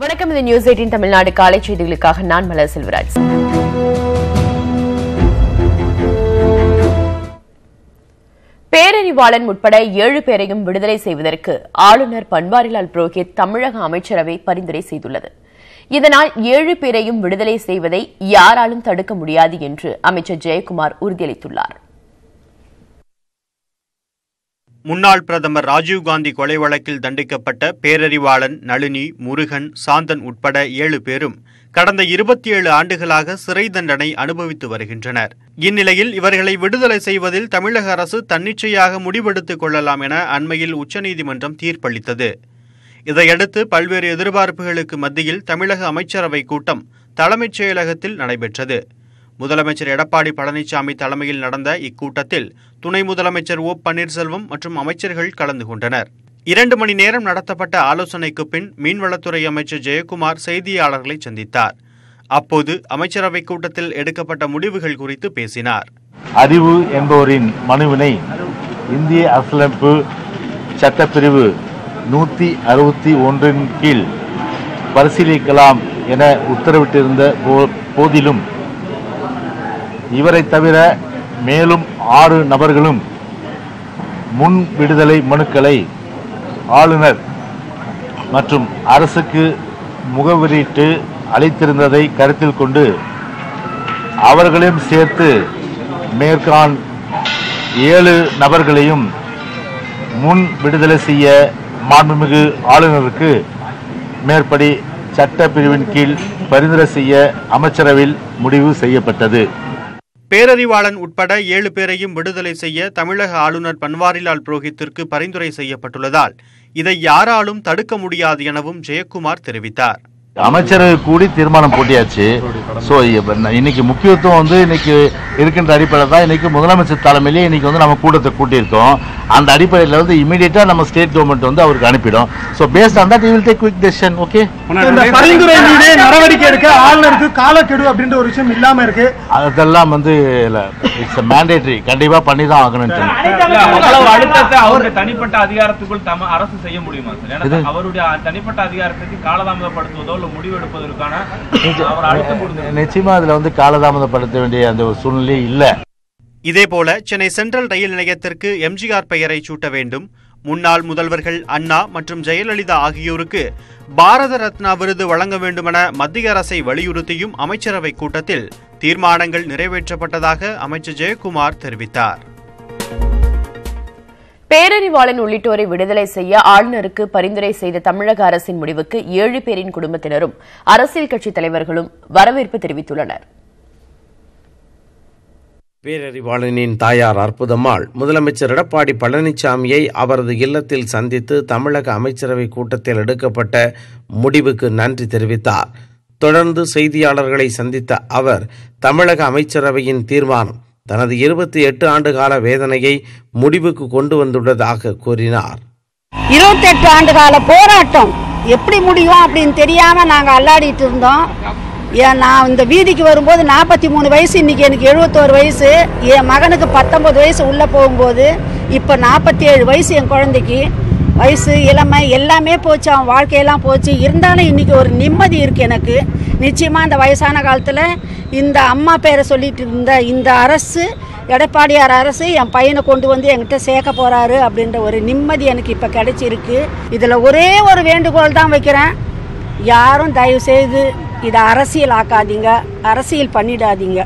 வணக்கம் இது news eighteen Tamil Nadu. காலை செய்திகளுக்காக நான் மலர் செல்வராஜ். பேரறிவாளன் உட்பட ஏழு பேரையும் விடுதலை செய்வதற்கு ஆளுநர் பன்வாரிலால் புரோஹித் தமிழக அமைச்சரவை பரிந்துரை செய்துள்ளது. இதனால் ஏழு பேரையும் விடுதலை செய்வதை யாராலும் தடுக்க முடியாது என்று அமைச்சர் ஜெயக்குமார் உறுதியளித்துள்ளார். முன்னாள் பிரதமர் ராஜீவ்காந்தி கொலை வழக்கில் தண்டிக்கப்பட்ட பேரறிவாளன் நளினி முருகன் சாந்தன் உட்பட ஏழு பேரும் கடந்த இருபத்தி ஏழு ஆண்டுகளாக சிறை தண்டனை அனுபவித்து வருகின்றனர். இந்நிலையில் இவர்களை விடுதலை செய்வதில் தமிழக அரசு தன்னிச்சையாக முடிவெடுத்துக் கொள்ளலாம் என அண்மையில் உச்சநீதிமன்றம் தீர்ப்பளித்தது. இதையடுத்து பல்வேறு எதிர்பார்ப்புகளுக்கு மத்தியில் தமிழக அமைச்சரவை கூட்டம் தலைமைச் செயலகத்தில் நடைபெற்றது. முதலமைச்சர் எடப்பாடி பழனிசாமி தலைமையில் நடந்த இக்கூட்டத்தில் துணை முதலமைச்சர் ஓ பன்னீர்செல்வம் மற்றும் அமைச்சர்கள் கலந்து கொண்டனர். இரண்டு மணி நேரம் நடத்தப்பட்ட ஆலோசனைக்கு பின் மீன்வளத்துறை அமைச்சர் ஜெயக்குமார் செய்தியாளர்களை சந்தித்தார். அப்போது அமைச்சரவை கூட்டத்தில் எடுக்கப்பட்ட முடிவுகள் குறித்து பேசினார். அறிவு என்பவரின் மனுவினை இந்திய அரசியலமைப்பு சட்டப்பிரிவு நூற்றி அறுபத்தி ஒன்றின் கீழ் பரிசீலிக்கலாம் என உத்தரவிட்டிருந்த போதிலும் இவரை தவிர மேலும் ஆறு நபர்களும் முன் விடுதலை மனுக்களை ஆளுநர் மற்றும் அரசுக்கு முகவரிட்டு அளித்திருந்ததை கருத்தில் கொண்டு அவர்களையும் சேர்த்து மேற்கான் ஏழு நபர்களையும் முன் விடுதலை செய்ய மாண்புமிகு ஆளுநருக்கு மேற்படி சட்டப்பிரிவின் கீழ் பரிந்துரை செய்ய அமைச்சரவையில் முடிவு செய்யப்பட்டது. பேரறிவாளன் உட்பட ஏழு பேரையும் விடுதலை செய்ய தமிழக ஆளுநர் பன்வாரிலால் புரோஹித்திற்கு பரிந்துரை செய்யப்பட்டுள்ளதால் இதை யாராலும் தடுக்க முடியாது எனவும் ஜெயக்குமார் தெரிவித்தார். அமைச்சரவை கூடி தீர்மானம் போட்டியாச்சு. ஸோ இன்னைக்கு முக்கியத்துவம் வந்து இன்னைக்கு இருக்கின்ற அடிப்படையில் தான் இன்னைக்கு முதலமைச்சர் தலைமையிலே இன்னைக்கு வந்து நம்ம கூட்டத்தை கூட்டியிருக்கோம். அந்த அடிப்படையில் வந்து இமீடியட்டா நம்ம ஸ்டேட் கவர்மெண்ட் வந்து அவருக்கு அனுப்பிடும். So based on that will take quick decision okay இந்த பரிந்துரை நடவடிக்கை எடுக்க ஆளுநருக்கு காலக்கெடு அப்படின்ற ஒரு விஷயம் இல்லாம இருக்கு. அதெல்லாம் வந்து இட்ஸ் மேண்டேட்டரி கண்டிப்பா பண்ணி தான் இல்ல, அவருடைய தனிப்பட்ட அதிகாரத்துக்குள் தம அரசு செய்ய முடியுமா அவருடைய தனிப்பட்ட அதிகாரத்துக்கு காலதாமதப்படுத்துவதோ நிச்சயமா அதுல வந்து காலதாமதப்படுத்த வேண்டிய அந்த ஒரு சூழ்நிலை இல்லை. இதேபோல சென்னை சென்ட்ரல் ரயில் நிலையத்திற்கு எம்ஜிஆர் பெயரை சூட்ட வேண்டும். முன்னாள் முதல்வர்கள் அண்ணா மற்றும் ஜெயலலிதா ஆகியோருக்கு பாரத ரத்னா விருது வழங்க வேண்டுமென மத்திய அரசை வலியுறுத்தியும் அமைச்சரவை கூட்டத்தில் தீர்மானங்கள் நிறைவேற்றப்பட்டதாக அமைச்சர் ஜெயக்குமார் தெரிவித்தார். பேரறிவாளன் உள்ளிட்டோரை விடுதலை செய்ய ஆளுநருக்கு பரிந்துரை செய்த தமிழக அரசின் முடிவுக்கு ஏழு பேரின் குடும்பத்தினரும் அரசியல் கட்சித் தலைவர்களும் வரவேற்பு தெரிவித்துள்ளனர். பேரறிவாளனின் தாயார் அற்புதம்மாள் முதலமைச்சர் எடப்பாடி பழனிசாமியை அவரது இல்லத்தில் சந்தித்து தமிழக அமைச்சரவை கூட்டத்தில் எடுக்கப்பட்ட முடிவுக்கு நன்றி தெரிவித்தார். தொடர்ந்து செய்தியாளர்களை சந்தித்த அவர் தமிழக அமைச்சரவையின் தீர்மானம் தனது இருபத்தி எட்டு ஆண்டு கால வேதனையை முடிவுக்கு கொண்டு வந்துள்ளதாக கூறினார். இருபத்தெட்டு ஆண்டு கால போராட்டம் எப்படி முடியும் அப்படின்னு தெரியாம நாங்க அல்லாடிட்டு இருந்தோம். ஏன் நான் இந்த வீதிக்கு வரும்போது நாற்பத்தி மூணு வயசு இன்னைக்கு எனக்கு எழுபத்தோரு வயசு. என் மகனுக்கு பத்தொன்பது வயசு உள்ள போகும்போது இப்போ நாற்பத்தி ஏழு வயசு என் குழந்தைக்கு. வயசு இளமை எல்லாமே போச்சு அவன் வாழ்க்கையெல்லாம் போச்சு. இருந்தாலும் இன்றைக்கி ஒரு நிம்மதி இருக்குது எனக்கு. நிச்சயமாக அந்த வயசான காலத்தில் இந்த அம்மா பேரை சொல்லிட்டு இருந்த இந்த அரசு எடப்பாடியார் அரசு என் பையனை கொண்டு வந்து என்கிட்ட சேர்க்க போகிறாரு அப்படின்ற ஒரு நிம்மதி எனக்கு இப்போ கிடைச்சிருக்கு. இதில் ஒரே ஒரு வேண்டுகோள் தான் வைக்கிறேன். யாரும் தயவு செய்து இதை அரசியல் ஆக்காதீங்க. அரசியல் பண்ணிடாதீங்க.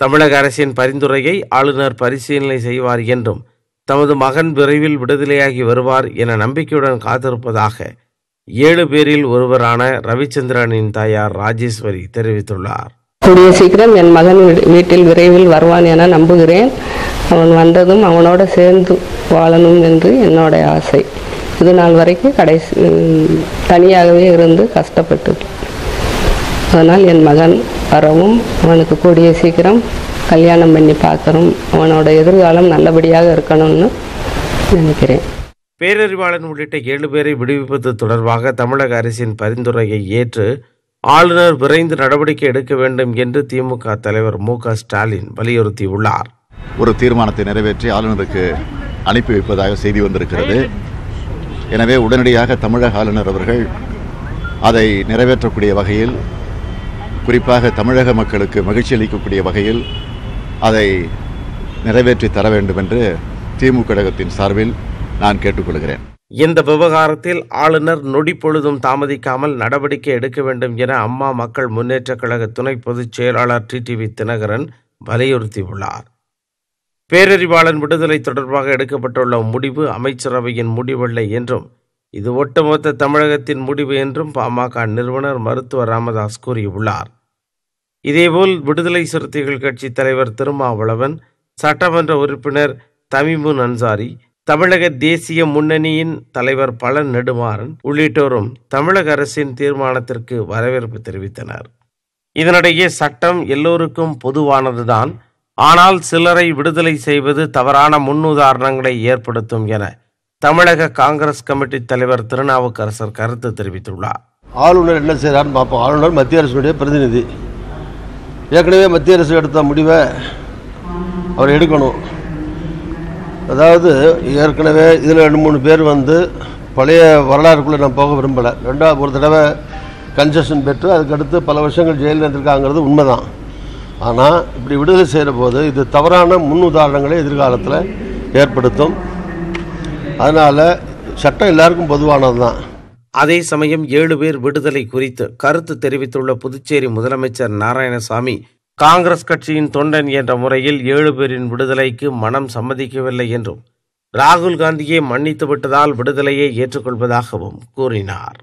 தமிழக அரசின் பரிந்துரையை ஆளுநர் பரிசீலனை செய்வார் என்றும் தமது மகன் விரைவில் விடுதலையாகி வருவார் என நம்பிக்கையுடன் காத்திருப்பதாக ஏழு பேரில் ஒருவரான ரவிச்சந்திரனின் தாயார் ராஜேஸ்வரி தெரிவித்துள்ளார். கூடிய சீக்கிரம் என் மகன் வீட்டில் விரைவில் வருவான் என நம்புகிறேன். அவன் வந்ததும் அவனோட சேர்ந்து வாழணும் என்று என்னோட ஆசை. இது நாள் வரைக்கும் கடைசி தனியாகவே இருந்து கஷ்டப்பட்டு அதனால் என் மகன் வரவும் அவனுக்கு கூடிய சீக்கிரம் கல்யாணம் பண்ணி பார்க்கணும். அவனோட எதிர்காலம் நல்லபடியாக இருக்கணும்னு நினைக்கிறேன். பேரறிவாளன் உள்ளிட்ட ஏழு பேரை விடுவிப்பது தொடர்பாக தமிழக அரசின் பரிந்துரையை ஏற்று ஆளுநர் விரைந்து நடவடிக்கை எடுக்க வேண்டும் என்று திமுக தலைவர் மு க ஸ்டாலின் வலியுறுத்தியுள்ளார். ஒரு தீர்மானத்தை நிறைவேற்றி ஆளுநருக்கு அனுப்பி வைப்பதாக செய்தி வந்திருக்கிறது. எனவே உடனடியாக தமிழக ஆளுநர் அவர்கள் அதை நிறைவேற்றக்கூடிய வகையில் குறிப்பாக தமிழக மக்களுக்கு மகிழ்ச்சி அளிக்கக்கூடிய வகையில் அதை நிறைவேற்றி தர வேண்டும் என்று திமுக கழகத்தின் சார்பில் நான் கேட்டுக்கொள்கிறேன். இந்த விவகாரத்தில் ஆளுநர் நொடி பொழுதும் தாமதிக்காமல் நடவடிக்கை எடுக்க வேண்டும் என அம்மா மக்கள் முன்னேற்றக் கழக துணை பொதுச் செயலாளர் டிடிவி தினகரன் வலியுறுத்தியுள்ளார். பேரறிவாளன் விடுதலை தொடர்பாக எடுக்கப்பட்டுள்ள முடிவு அமைச்சரவையின் முடிவல்ல என்றும் இது ஒட்டுமொத்த தமிழகத்தின் முடிவு என்றும் பாமக நிறுவனர் மருத்துவர் ராமதாஸ் கூறியுள்ளார். இதேபோல் விடுதலை சிறுத்தைகள் கட்சி தலைவர் திருமாவளவன் சட்டமன்ற உறுப்பினர் தமிமுன் அன்சாரி தமிழக தேசிய முன்னணியின் தலைவர் பல நெடுமாறன் உள்ளிட்டோரும் தமிழக அரசின் தீர்மானத்திற்கு வரவேற்பு தெரிவித்தனர். இதனிடையே சட்டம் எல்லோருக்கும் பொதுவானதுதான். ஆனால் சிலரை விடுதலை செய்வது தவறான முன்னுதாரணங்களை ஏற்படுத்தும் என தமிழக காங்கிரஸ் கமிட்டி தலைவர் திருநாவுக்கரசர் கருத்து தெரிவித்துள்ளார். ஆளுநர் என்ன செய்கிறாருன்னு பார்ப்போம். ஆளுநர் மத்திய அரசுடைய பிரதிநிதி. ஏற்கனவே மத்திய அரசு எடுத்த முடிவை அவர் எடுக்கணும். அதாவது ஏற்கனவே இதில் ரெண்டு மூணு பேர் வந்து பழைய வரலாறுக்குள்ளே நான் போக விரும்பலை. ரெண்டாவது ஒரு தடவை கன்செஷன் பெற்று அதுக்கடுத்து பல வருஷங்கள் ஜெயிலில் இருந்திருக்காங்கிறது உண்மைதான். ஆனால் இப்படி விடுதலை செய்கிற போது இது தவறான முன் உதாரணங்களை எதிர்காலத்தில் ஏற்படுத்தும். அதனால் சட்டம் எல்லாருக்கும் பொதுவானது தான் அதே சமயம் ஏழு பேர் விடுதலை குறித்து கருத்து தெரிவித்துள்ள புதுச்சேரி முதலமைச்சர் நாராயணசாமி காங்கிரஸ் கட்சியின் தொண்டன் என்ற முறையில் ஏழு பேரின் விடுதலைக்கு மனம் சம்மதிக்கவில்லை என்றும் ராகுல் காந்தியை மன்னித்து விட்டதால் விடுதலையை ஏற்றுக்கொள்வதாகவும் கூறினார்.